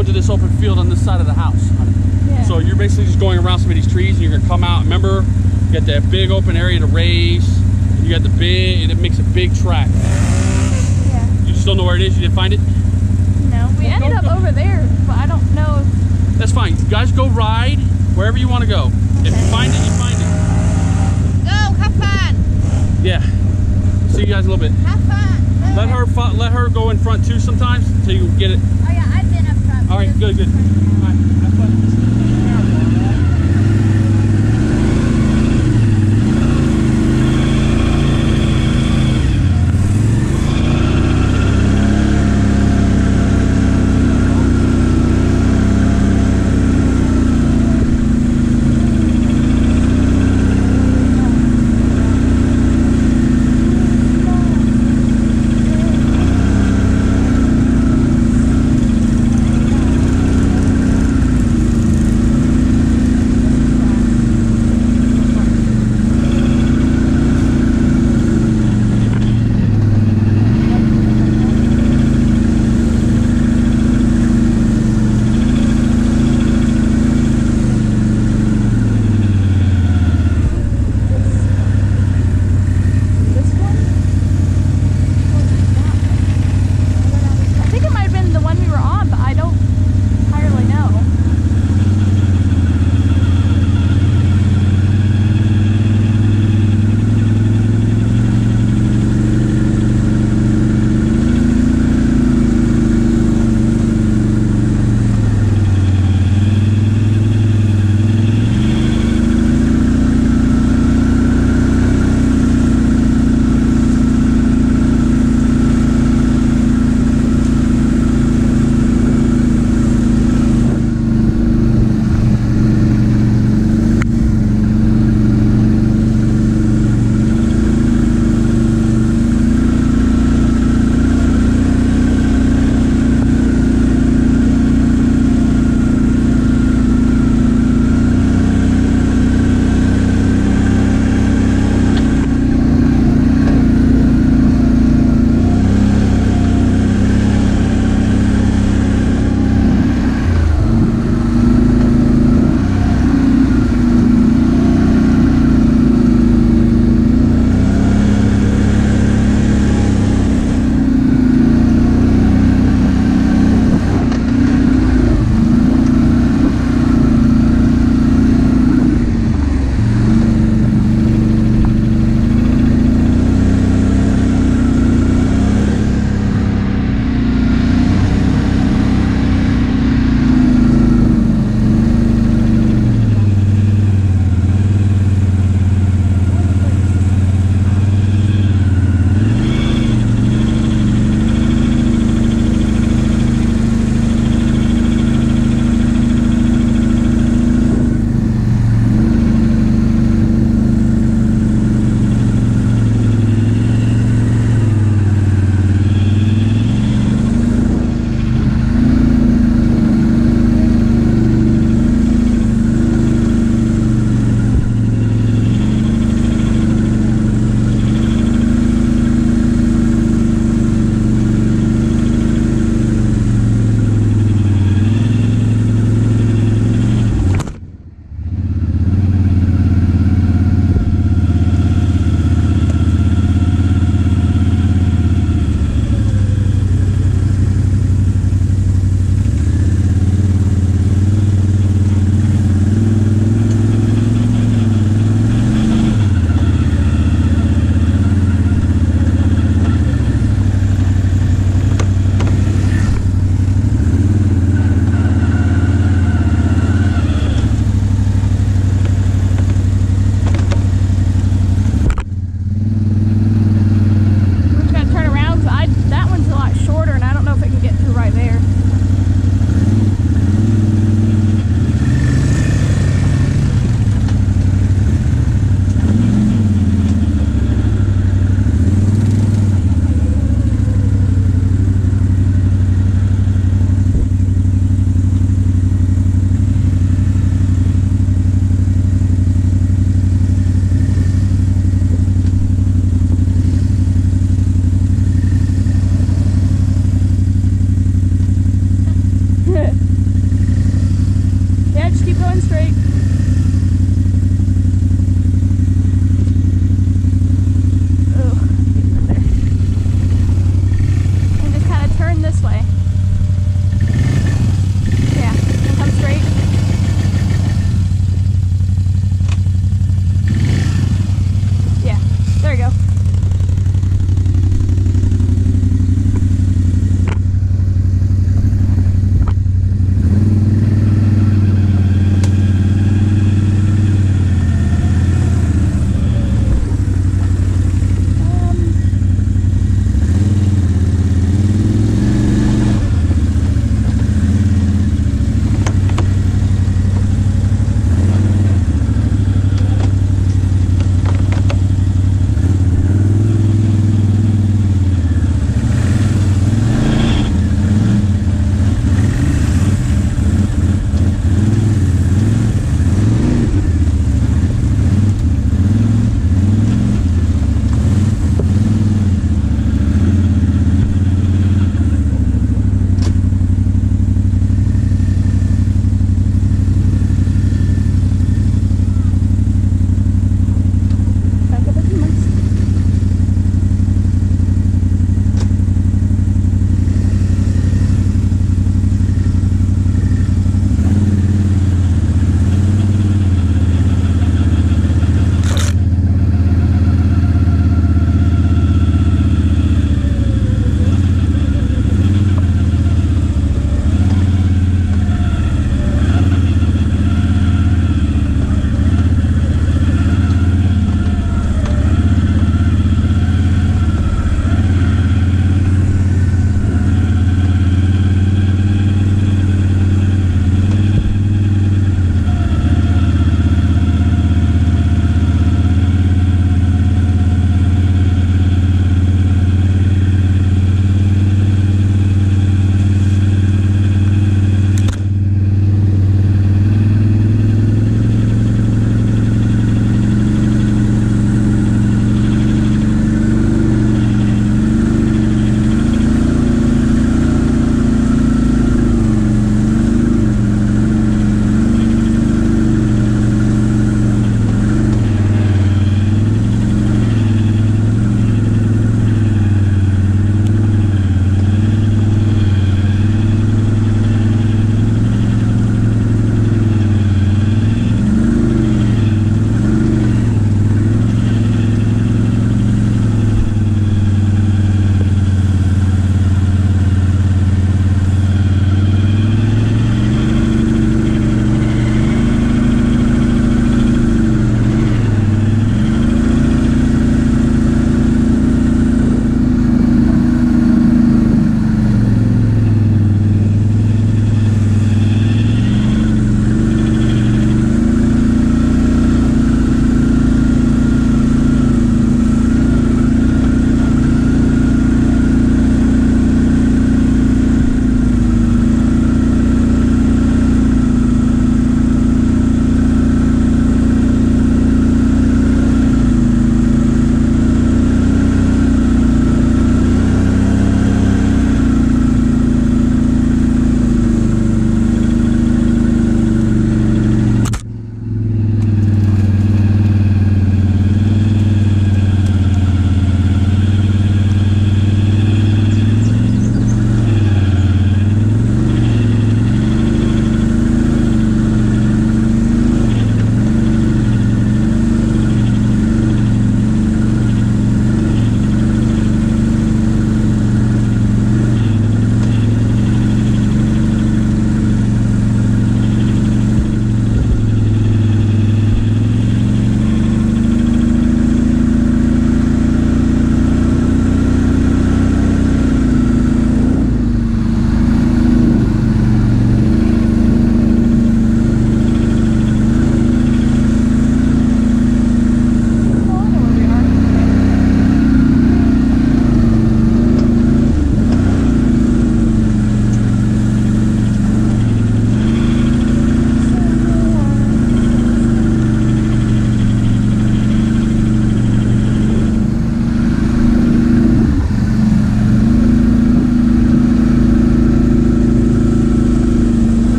you're going to this open field on this side of the house. Yeah. So you're basically just going around some of these trees and you're gonna come out. Remember, you got that big open area to raise. and You got the big, and it makes a big track. yeah. You just don't know where it is. You didn't find it. No, we ended go- up go. over there, but I don't know. If, That's fine. You guys go ride wherever you want to go. If you find it, you find it. Go, have fun. Yeah. See you guys in a little bit. Have fun. Let her let her go in front too sometimes until you get it. Oh yeah, I've been up front. All right, good, good.